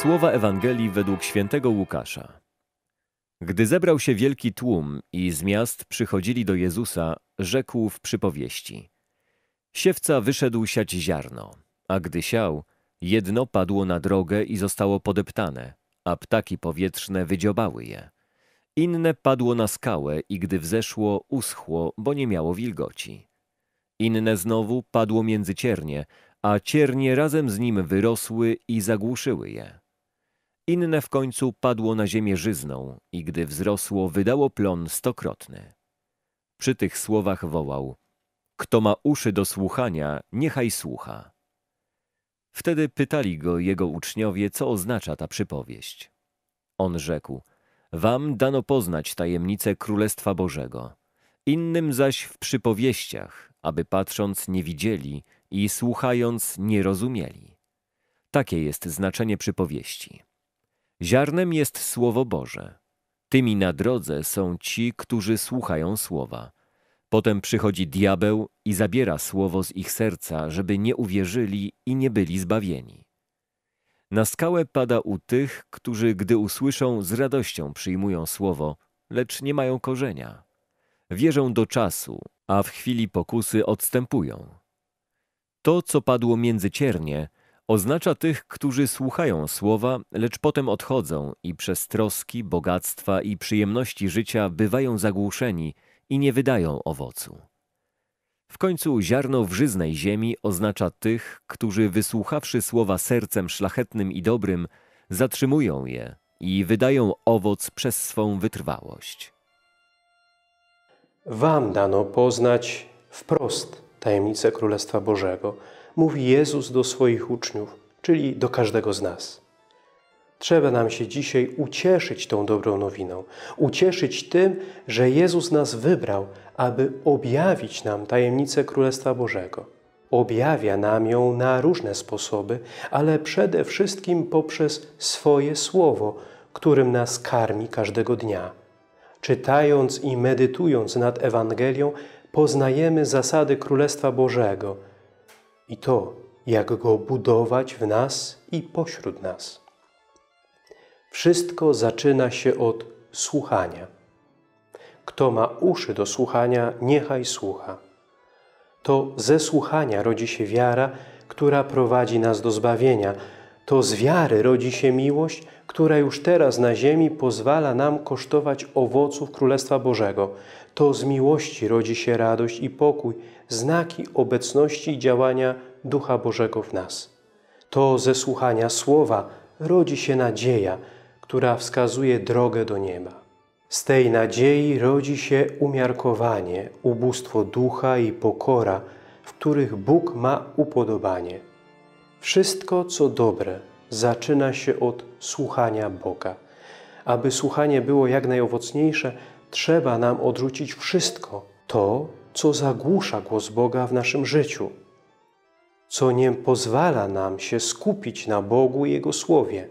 Słowa Ewangelii według świętego Łukasza. Gdy zebrał się wielki tłum i z miast przychodzili do Jezusa, rzekł w przypowieści. Siewca wyszedł siać ziarno, a gdy siał, jedno padło na drogę i zostało podeptane, a ptaki powietrzne wydziobały je. Inne padło na skałę i gdy wzeszło, uschło, bo nie miało wilgoci. Inne znowu padło między ciernie, a ciernie razem z nim wyrosły i zagłuszyły je. Inne w końcu padło na ziemię żyzną i gdy wzrosło, wydało plon stokrotny. Przy tych słowach wołał, kto ma uszy do słuchania, niechaj słucha. Wtedy pytali go jego uczniowie, co oznacza ta przypowieść. On rzekł, wam dano poznać tajemnicę Królestwa Bożego, innym zaś w przypowieściach, aby patrząc nie widzieli i słuchając nie rozumieli. Takie jest znaczenie przypowieści. Ziarnem jest Słowo Boże. Tymi na drodze są ci, którzy słuchają Słowa. Potem przychodzi diabeł i zabiera Słowo z ich serca, żeby nie uwierzyli i nie byli zbawieni. Na skałę pada u tych, którzy gdy usłyszą, z radością przyjmują Słowo, lecz nie mają korzenia. Wierzą do czasu, a w chwili pokusy odstępują. To, co padło między ciernie, Oznacza tych, którzy słuchają słowa, lecz potem odchodzą i przez troski, bogactwa i przyjemności życia bywają zagłuszeni i nie wydają owocu. W końcu ziarno w żyznej ziemi oznacza tych, którzy wysłuchawszy słowa sercem szlachetnym i dobrym, zatrzymują je i wydają owoc przez swą wytrwałość. Wam dano poznać wprost tajemnicę Królestwa Bożego – mówi Jezus do swoich uczniów, czyli do każdego z nas. Trzeba nam się dzisiaj ucieszyć tą dobrą nowiną, ucieszyć tym, że Jezus nas wybrał, aby objawić nam tajemnicę Królestwa Bożego. Objawia nam ją na różne sposoby, ale przede wszystkim poprzez swoje Słowo, którym nas karmi każdego dnia. Czytając i medytując nad Ewangelią, poznajemy zasady Królestwa Bożego – i to, jak go budować w nas i pośród nas. Wszystko zaczyna się od słuchania. Kto ma uszy do słuchania, niechaj słucha. To ze słuchania rodzi się wiara, która prowadzi nas do zbawienia. To z wiary rodzi się miłość, która już teraz na ziemi pozwala nam kosztować owoców Królestwa Bożego. To z miłości rodzi się radość i pokój, znaki obecności i działania Ducha Bożego w nas. To ze słuchania Słowa rodzi się nadzieja, która wskazuje drogę do nieba. Z tej nadziei rodzi się umiarkowanie, ubóstwo ducha i pokora, w których Bóg ma upodobanie. Wszystko, co dobre, zaczyna się od słuchania Boga. Aby słuchanie było jak najowocniejsze, trzeba nam odrzucić wszystko to, co zagłusza głos Boga w naszym życiu, co nie pozwala nam się skupić na Bogu i Jego Słowie.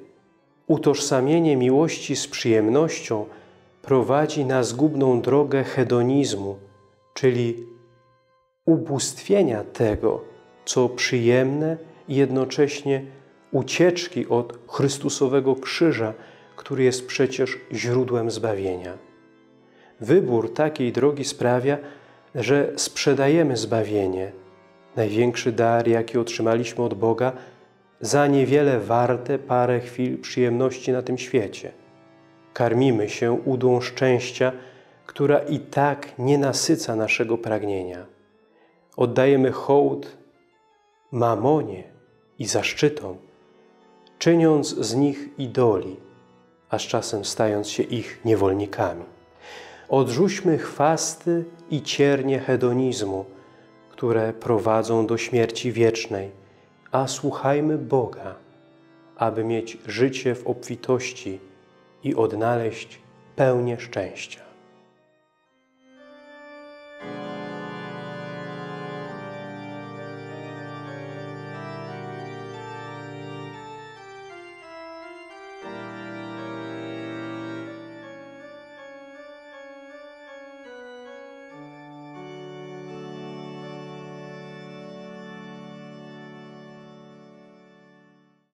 Utożsamienie miłości z przyjemnością prowadzi na zgubną drogę hedonizmu, czyli ubóstwienia tego, co przyjemne i jednocześnie ucieczki od Chrystusowego krzyża, który jest przecież źródłem zbawienia. Wybór takiej drogi sprawia, że sprzedajemy zbawienie, największy dar, jaki otrzymaliśmy od Boga, za niewiele warte parę chwil przyjemności na tym świecie. Karmimy się udą szczęścia, która i tak nie nasyca naszego pragnienia. Oddajemy hołd mamonie i zaszczytom, czyniąc z nich idoli, a z czasem stając się ich niewolnikami. Odrzućmy chwasty i ciernie hedonizmu, które prowadzą do śmierci wiecznej, a słuchajmy Boga, aby mieć życie w obfitości i odnaleźć pełnię szczęścia.